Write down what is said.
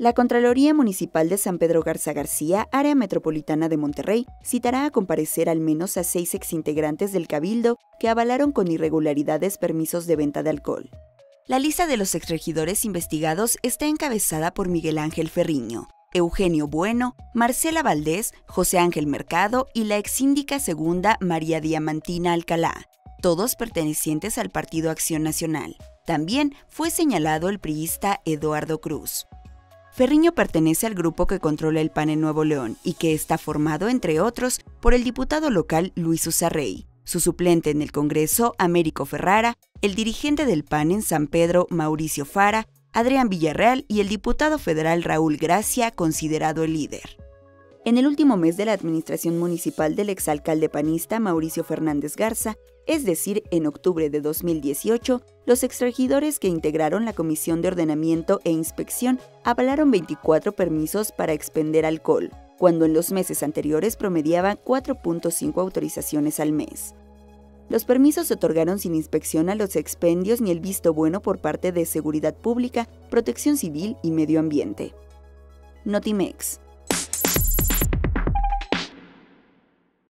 La Contraloría Municipal de San Pedro Garza García, área metropolitana de Monterrey, citará a comparecer al menos a seis exintegrantes del Cabildo que avalaron con irregularidades permisos de venta de alcohol. La lista de los exregidores investigados está encabezada por Miguel Ángel Ferriño, Eugenio Bueno, Marcela Valdés, José Ángel Mercado y la exsíndica segunda María Diamantina Alcalá, todos pertenecientes al Partido Acción Nacional. También fue señalado el priista Eduardo Cruz. Ferriño pertenece al grupo que controla el PAN en Nuevo León y que está formado, entre otros, por el diputado local Luis Usarrey, su suplente en el Congreso, Américo Ferrara, el dirigente del PAN en San Pedro, Mauricio Fara, Adrián Villarreal y el diputado federal Raúl Gracia, considerado el líder. En el último mes de la administración municipal del exalcalde panista Mauricio Fernández Garza, es decir, en octubre de 2018, los exregidores que integraron la Comisión de Ordenamiento e Inspección avalaron 24 permisos para expender alcohol, cuando en los meses anteriores promediaban 4.5 autorizaciones al mes. Los permisos se otorgaron sin inspección a los expendios ni el visto bueno por parte de Seguridad Pública, Protección Civil y Medio Ambiente. Notimex